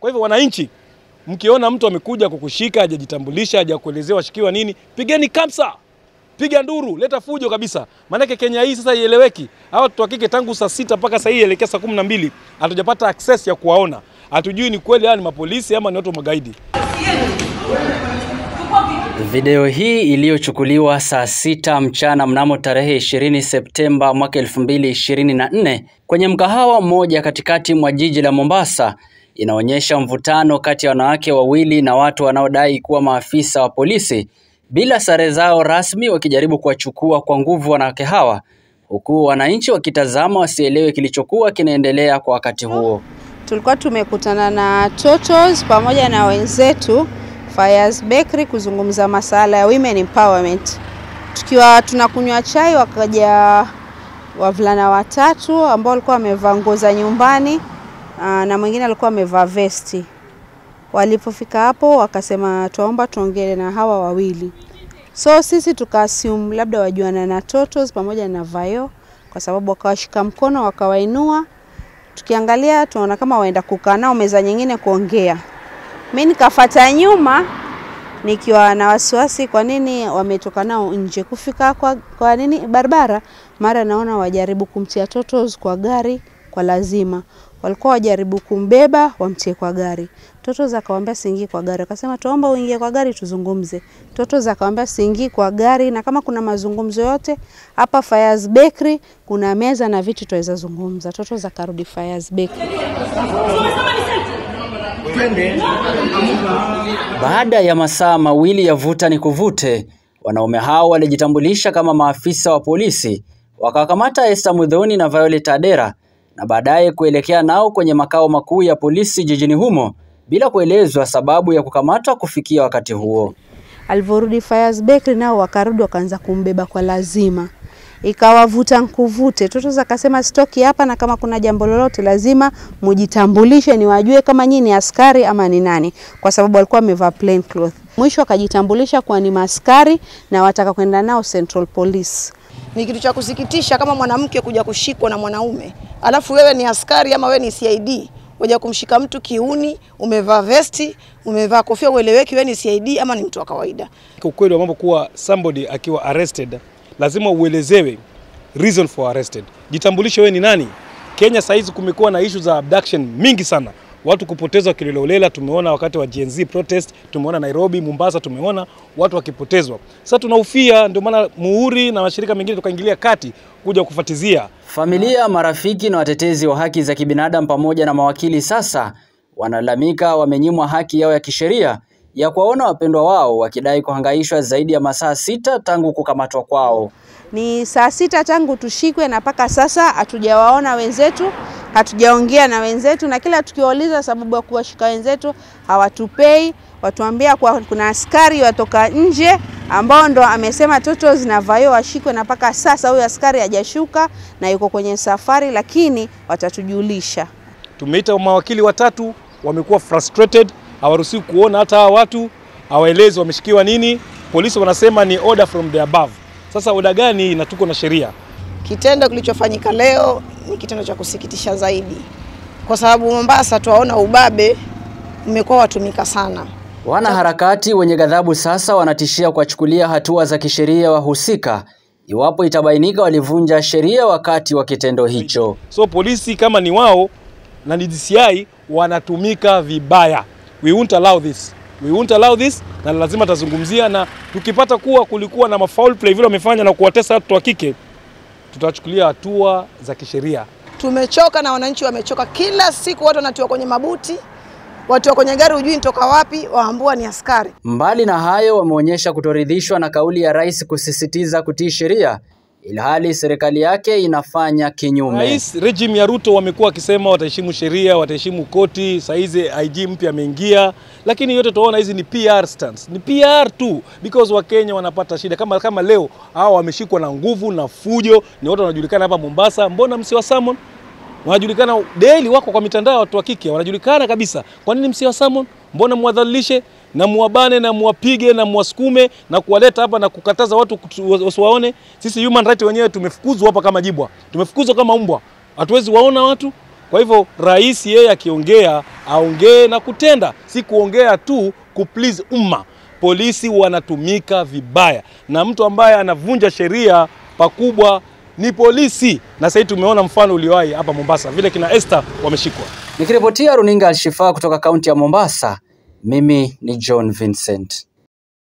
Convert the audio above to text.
Kwa hivyo wananchi, mkiona mtu amekuja kukushika hajajitambulisha, hajakuelezea washikiwa nini, pigeni kamsa, piga nduru, leta fujo kabisa. Maanake Kenya hii sasa ieleweki. Hawa watoto wa kike tangu saa sita mpaka saa hii elekea saa kumi na mbili hatujapata access ya kuwaona, hatujui ni kweli hawa ni mapolisi ama ni watu magaidi. Video hii iliyochukuliwa saa sita mchana mnamo tarehe 20 Septemba mwaka 2024 kwenye mkahawa mmoja katikati mwa jiji la Mombasa inaonyesha mvutano kati ya wanawake wawili na watu wanaodai kuwa maafisa wa polisi bila sare zao rasmi wakijaribu kuwachukua kwa nguvu wanawake hawa huku wananchi wakitazama wasielewe kilichokuwa kinaendelea kwa wakati huo. Tulikuwa tumekutana na Totos pamoja na wenzetu Fires Bakery kuzungumza masala ya women empowerment. Tukiwa tunakunywa chai, wakaja wavulana watatu ambao walikuwa wamevaa nguo za nyumbani na mwingine alikuwa amevaa vesti. Walipofika hapo, wakasema tuomba tuongee na hawa wawili. So sisi tukaassume labda wajuana na Totos pamoja na Vayo, kwa sababu wakawashika mkono wakawainua. Tukiangalia tunaona kama waenda kukaa nao meza nyingine kuongea. Mimi nikafata nyuma nikiwa na wasiwasi, kwa nini wametoka nao nje. Kufika kwa, kwa nini barabara, mara naona wajaribu kumtia Totos kwa gari kwa lazima. Walikuwa wajaribu kumbeba wamtie kwa gari. Totoza akamwambia siingii kwa gari, akasema tuomba uingie kwa gari tuzungumze. Totoza akamwambia siingii kwa gari, na kama kuna mazungumzo yote hapa Fires Bakery kuna meza na viti tuweza zungumza. Totoza akarudi Fires Bakery. Baada ya masaa mawili ya vuta ni kuvute, wanaume hao walijitambulisha kama maafisa wa polisi, wakawakamata Esther Mudhoni na Violet Adera na baadaye kuelekea nao kwenye makao makuu ya polisi jijini humo bila kuelezwa sababu ya kukamatwa kufikia wakati huo. Alivyorudi Fires Bakery nao wakarudi wakaanza kumbeba kwa lazima, ikawavuta nkuvute. Totos akasema sitoki hapa, na kama kuna jambo lolote lazima mujitambulishe, ni wajue kama nyinyi ni askari ama ni nani, kwa sababu walikuwa wamevaa plain cloth. Mwisho akajitambulisha kuwa ni maaskari na wataka kwenda nao Central Police. Ni kitu cha kusikitisha kama mwanamke kuja kushikwa na mwanaume, alafu wewe ni askari ama wewe ni CID unja kumshika mtu kiuni, umevaa vesti, umevaa kofia, ueleweki wewe ni CID ama ni mtu wa kawaida. Ukweli wa mambo kuwa somebody akiwa arrested lazima uelezewe reason for arrested. Jitambulishe wewe ni nani. Kenya saizi kumekuwa na issue za abduction mingi sana, watu kupotezwa kilololela. Tumeona wakati wa Gen Z protest, tumeona Nairobi, Mombasa, tumeona watu wakipotezwa. Sasa tunahofia, ndio maana Muhuri na mashirika mengine tukaingilia kati kuja kufatizia. Familia, marafiki na watetezi wa haki za kibinadamu pamoja na mawakili sasa wanalalamika wamenyimwa haki yao ya kisheria ya kuwaona wapendwa wao wakidai kuhangaishwa zaidi ya masaa sita tangu kukamatwa kwao. Ni saa sita tangu tushikwe na mpaka sasa hatujawaona wenzetu, hatujaongea na wenzetu, na kila tukiwauliza sababu ya kuwashika wenzetu hawatupei. Watuambia kwa kuna askari watoka nje ambao ndo amesema toto zinavaiwa washikwe, na mpaka sasa huyu askari hajashuka na yuko kwenye safari, lakini watatujulisha. Tumeita mawakili watatu, wamekuwa frustrated, hawaruhusiwi kuona hata hawa watu, hawaelezi wameshikiwa nini. Polisi wanasema ni order from the above. Sasa oda gani? Na tuko na sheria. Kitendo kilichofanyika leo ni kitendo cha kusikitisha zaidi, kwa sababu Mombasa tuwaona ubabe umekuwa watumika sana. Wanaharakati wenye ghadhabu sasa wanatishia kuwachukulia hatua za kisheria wahusika iwapo itabainika walivunja sheria wakati wa kitendo hicho. So polisi kama ni wao na ni DCI wanatumika vibaya. We won't allow this. We won't allow this na lazima tazungumzia, na tukipata kuwa kulikuwa na mafoul play vile wamefanya na kuwatesa watu wa kike, tutachukulia hatua za kisheria. Tumechoka na wananchi wamechoka. Kila siku watu wanatiwa kwenye mabuti, watu wa kwenye gari hujui nitoka wapi, waambua ni askari. Mbali na hayo, wameonyesha kutoridhishwa na kauli ya rais kusisitiza kutii sheria ilhali serikali yake inafanya kinyume. Rais regime ya Ruto wamekuwa wakisema wataheshimu sheria, wataheshimu koti. Saizi IG mpya ameingia, lakini yote tunaona hizi ni PR stunts, ni PR tu because Wakenya wanapata shida. Kama, kama leo hawa wameshikwa na nguvu na fujo, ni watu wanajulikana hapa Mombasa. Mbona msiwa Salmon wanajulikana daily, wako kwa mitandao, watu wa kike wanajulikana kabisa. Kwa nini msiwa Salmon? Mbona mwadhalilishe na muwabane na muwapige na muwasukume na kuwaleta hapa na kukataza watu wasiwaone? Sisi human right wenyewe tumefukuzwa hapa kama jibwa, tumefukuzwa kama mbwa, hatuwezi waona watu. Kwa hivyo rais yeye akiongea aongee na kutenda, si kuongea tu kuplease umma. Polisi wanatumika vibaya, na mtu ambaye anavunja sheria pakubwa ni polisi, na sasa tumeona mfano uliowahi hapa Mombasa, vile kina Esther wameshikwa. Nikiripotia runinga Alshifa kutoka kaunti ya Mombasa, mimi ni John Vincent.